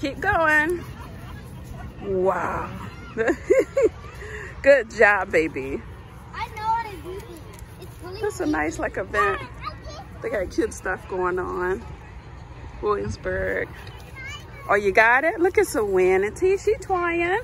Keep going. Wow. Good job, baby. I know what it is. It's really That's a nice like event. They got kid stuff going on. Williamsburg. Oh, you got it? Look at Serenity. She trying.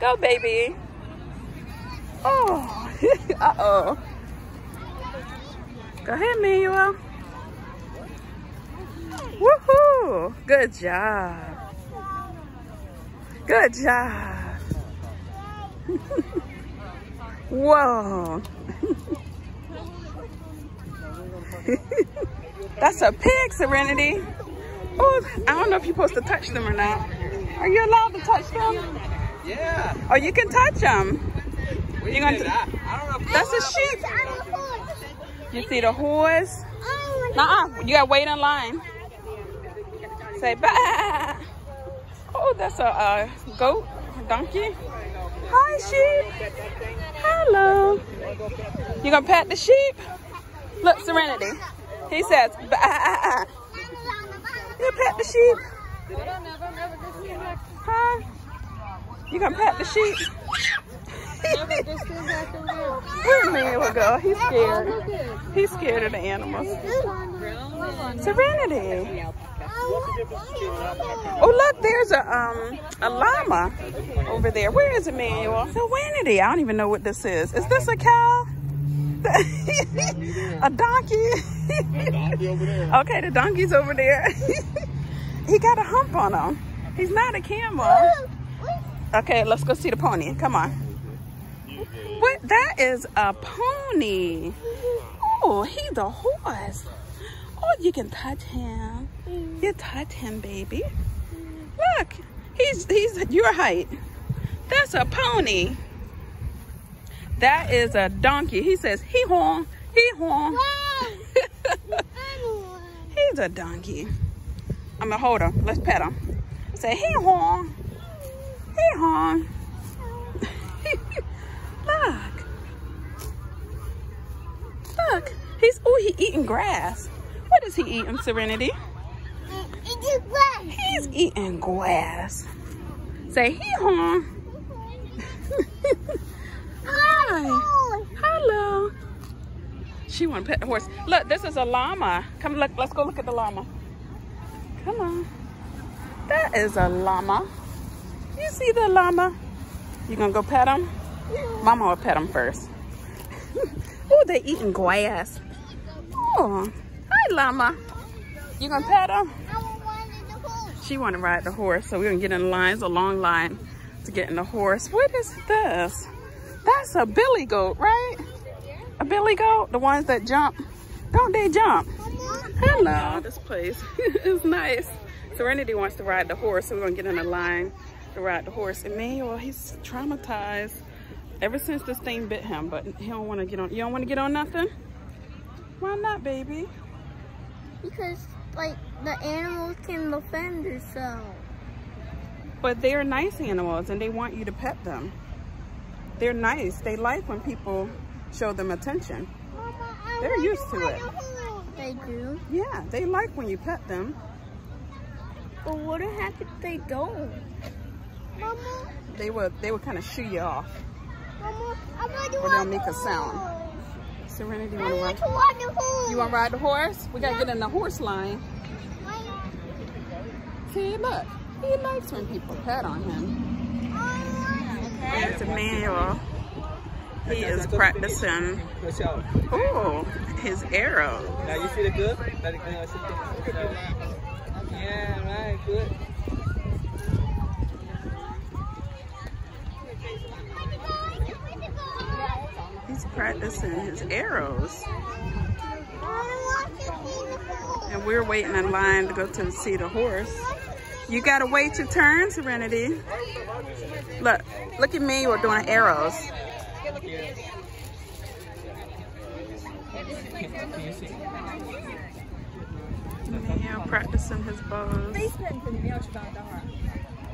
Go, baby. Oh. Uh-oh. Go ahead, Manuel. Woohoo! Good job. Good job. Whoa. That's a pig, Serenity. Oh, I don't know if you're supposed to touch them or not. Are you allowed to touch them? Yeah. Oh, you can touch them. What You gonna think? I, I don't know. That's a sheep. You see the horse? Nuh-uh. You gotta wait in line. Say bye. Oh, that's a uh, goat, donkey. Hi, sheep. Hello. You gonna pet the sheep? Look, Serenity. He says bye. You pet the sheep? Huh? You gonna pet the sheep? Where man will go? He's scared. He's scared of the animals. Serenity. Oh look, there's a um a llama over there. Where is Emmanuel? Serenity. I don't even know what this is. Is this a cow? a donkey? okay, the donkey's over there. he got a hump on him. He's not a camel. Okay, let's go see the pony. Come on. What? That is a pony. Oh, he's a horse. Oh, you can touch him. You touch him, baby. Look, he's he's your height. That's a pony. That is a donkey. He says he horn, he horn. He's a donkey. I'm gonna hold him. Let's pet him. Say he horn, he horn. Look. Look. He's oh he eating grass. What is he eating, Serenity? He's eating grass. Say he home. Hi. Hello. She want to pet the horse. Look, this is a llama. Come look. Let's go look at the llama. Come on. That is a llama. You see the llama? You gonna go pet him? Mama will pet him first. oh, they eating grass. Oh, hi llama. You gonna pet him? She want to ride the horse, so we're gonna get in line. It's a long line to get in the horse. What is this? That's a billy goat, right? A billy goat? The ones that jump. Don't they jump? Hello. This place is nice. Serenity wants to ride the horse, so we're gonna get in a line to ride the horse. Emmanuel, he's traumatized ever since this thing bit him, but he don't want to get on. You don't want to get on nothing? Why not, baby? Because, like, the animals can defend themselves. But they're nice animals and they want you to pet them. They're nice. They like when people show them attention. They're used to it. They do. Yeah, they like when you pet them. But what happens if they don't? Mama, They will they will kind of shoo you off Mama, I want to or they'll make a sound. Serenity, you want to ride? to ride the horse. You want to ride the horse? We got to get in the horse line. See, look. He likes when people pet on him. There's Emmanuel. He is practicing, Good oh, his arrow. Now you see the good? Let it go. See the good. Yeah, right. Good. practicing his arrows. And we're waiting in line to go to see the horse. You gotta wait your turn, Serenity. Look, look at me, we're doing arrows. Yeah, practicing his bows. 你们要去吧？待会儿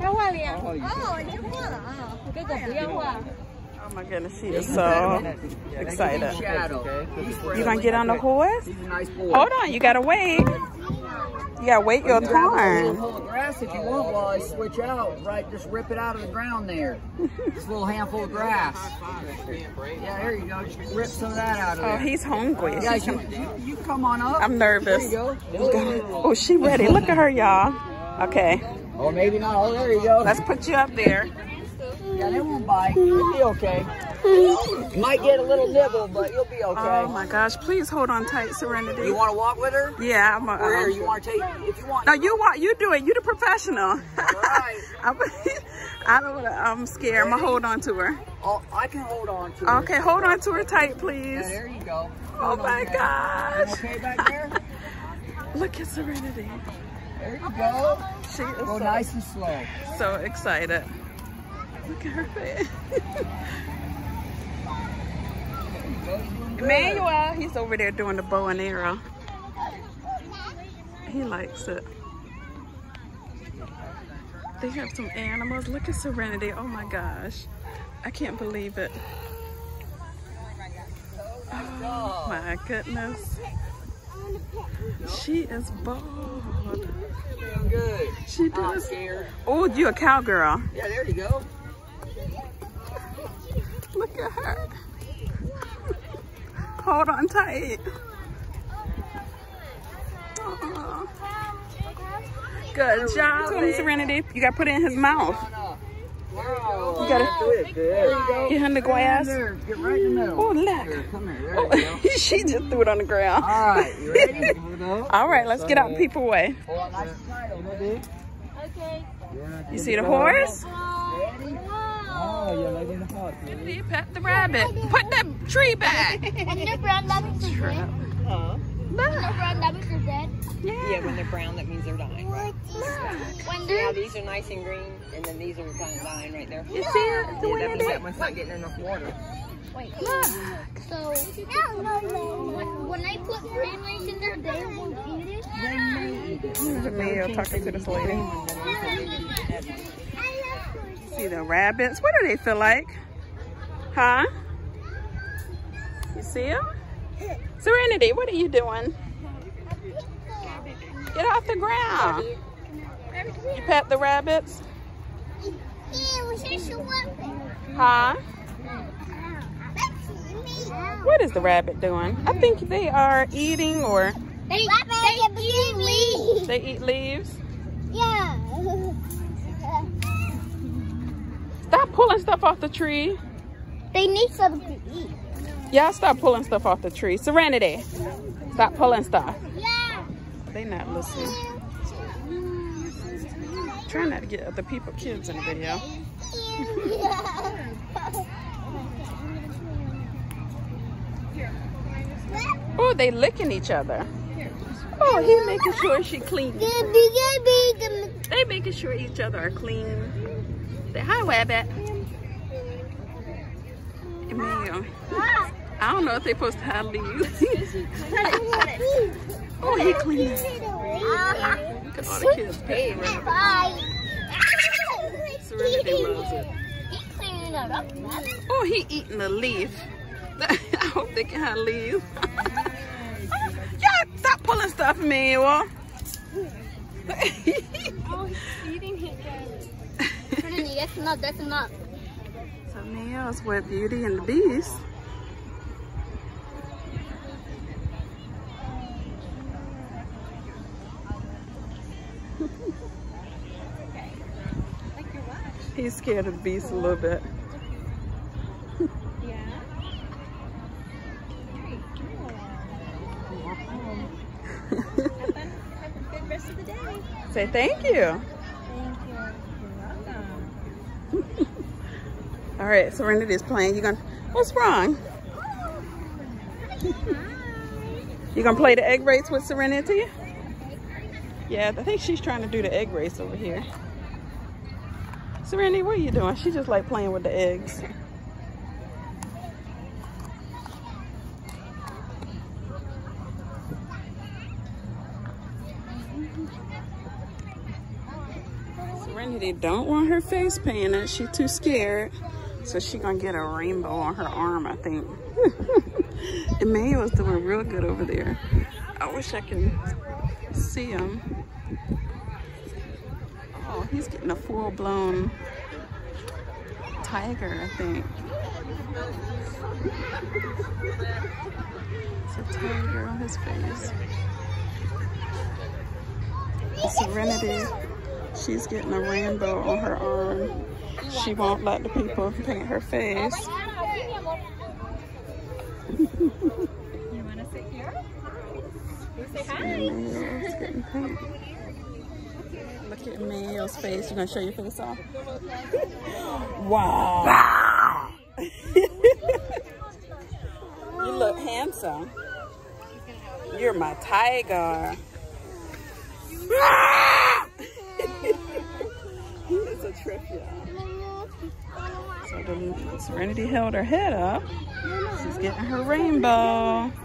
要换脸。然后以前哦，已经换了啊。哥哥不要画， Oh my goodness, she is so excited. You gonna get on the horse? He's a nice boy. Hold on, you gotta wait. You gotta wait your Grab a little turn. of grass if you want while I switch out. Right, just rip it out of the ground there. Just a little handful of grass. Yeah, there you go. Just rip some of that out of oh, there. Oh, he's hungry. Yeah, you, you, you come on up. I'm nervous. Go. Oh, she ready. Look at her, y'all. Okay, Or maybe not. Oh, there you go. let's put you up there. Yeah, they won't bite. You'll be okay. Might get a little nibble, but you'll be okay. Oh my gosh, please hold on tight, Serenity. You want to walk with her? Yeah, I'm a, Or here, um, you want to take, if you want. No, you want you do it. You the professional. right. I'm, I don't wanna, I'm scared. I'm gonna hold on to her. Oh, I can hold on to her. Okay, hold on to her tight, Yeah, please. there you go. Oh Hold on my there. gosh. Okay back there? Look at Serenity. There you go. She is Go so, nice and slow. so excited. Look at her face. Emmanuel, he's over there doing the bow and arrow. He likes it. They have some animals. Look at Serenity. Oh my gosh. I can't believe it. Oh my goodness. She is bold. She does. Oh, you a cowgirl. Yeah, there you go. Look at her. Hold on tight. Aw. Good job. Tell him, Serenity. You got to put it in his mouth. Wow. You gotta- do it. There you go. Get him the glass. There, get right in the middle. Oh, Here, look. come here. There oh, you go. Oh, she just threw it on the ground. All right, you ready? All right, let's get out people way. Hold on nice and tight, okay? Okay. You see the horse? Ready? Oh, you're letting the horse. You pet the rabbit. Put the tree back. When the brown rabbits are dead. Uh, When the brown rabbits are dead. yeah, when they're brown, that means they're dying, right? When Yeah, they're these are nice and green, and then these are kind of dying right there. You see it? Yeah, that means that one's not getting enough water. wait. So when, when I put green lights in there, they won't eat it. They may eat it. There's a man talking to this lady. See the rabbits. What do they feel like? Huh? You see them? Serenity, what are you doing? Get off the ground. You pet the rabbits? Huh? What is the rabbit doing? I think they are eating or They, they eat leaves. they eat leaves. Yeah. Stop pulling stuff off the tree. They need something to eat. Y'all stop pulling stuff off the tree. Serenity, stop pulling stuff. Yeah. They not listening. Try not to get other people, kids in the video. Oh, they licking each other. Oh, he making sure she clean. They making sure each other are clean. Say hi, Wabbit. Emmanuel. I don't know if they're supposed to have leaves. oh, he cleaning. Look at all the kids playing. Bye. Serenity loves it. He's cleaning it up. Oh, he eating a leaf. I hope they can have leaves. yeah, stop pulling stuff, Emmanuel. Oh, he's eating his Trinity, that's not, that's not. so Neil's with Beauty and the Beast. He's scared of the beast a little bit. Yeah Great good rest of the day. Say thank you. All right, Serenity is playing. You gonna? What's wrong? You gonna play the egg race with Serenity? Yeah, I think she's trying to do the egg race over here. Serenity, what are you doing? She just like playing with the eggs. Serenity don't want her face painted. She's too scared. So she gonna get a rainbow on her arm, I think. Emmanuel's doing real good over there. I wish I can see him. Oh, he's getting a full-blown tiger, I think. It's a tiger on his face. Serenity, she's getting a rainbow on her arm. She won't let the people paint her face. You want to sit here? Say hi. Getting paint. Look at Emmanuel's face. You gonna show your face off? Wow. you look handsome. You're my tiger. he is a trip, y'all. So the Serenity held her head up. She's getting her rainbow.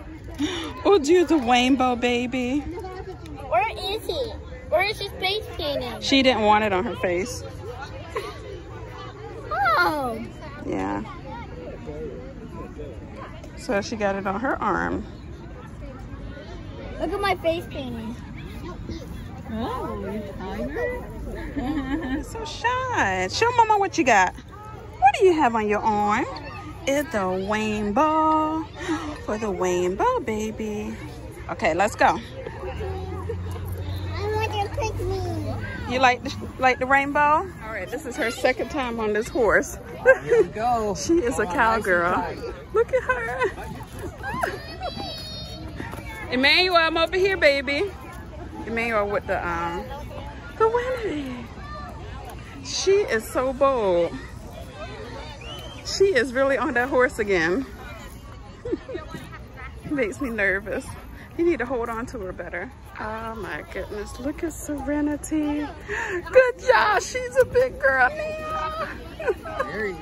Oh, do the rainbow, baby. Where is he? Where is his face painting? She didn't want it on her face. Oh. Yeah. So she got it on her arm. Look at my face painting. Oh, tiger. so shy. Show mama what you got. What do you have on your arm? It's the rainbow for the rainbow, baby. Okay, let's go. I want to pick me. You like the, like the rainbow? All right, this is her second time on this horse. Here we go. She is a Hold on, nice cowgirl. Look at her. Emmanuel, I'm over here, baby. Emmanuel with the um the Winnie. She is so bold. She is really on that horse again. Makes me nervous. You need to hold on to her better. Oh my goodness, look at Serenity. Good job, she's a big girl. There you go.